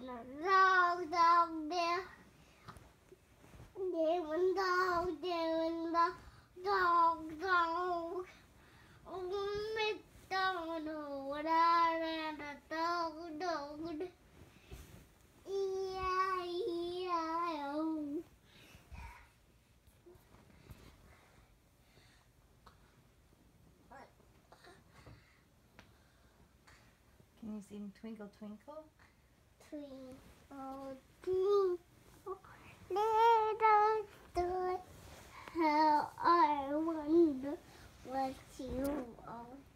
there, and the dong, dong, there. Dog, doing the dog, dog. Oh, McDonald, I ran the dog, dog. E-I-E-I-O. Can you sing Twinkle Twinkle? tree. Oh, little tree. How I wonder what you are.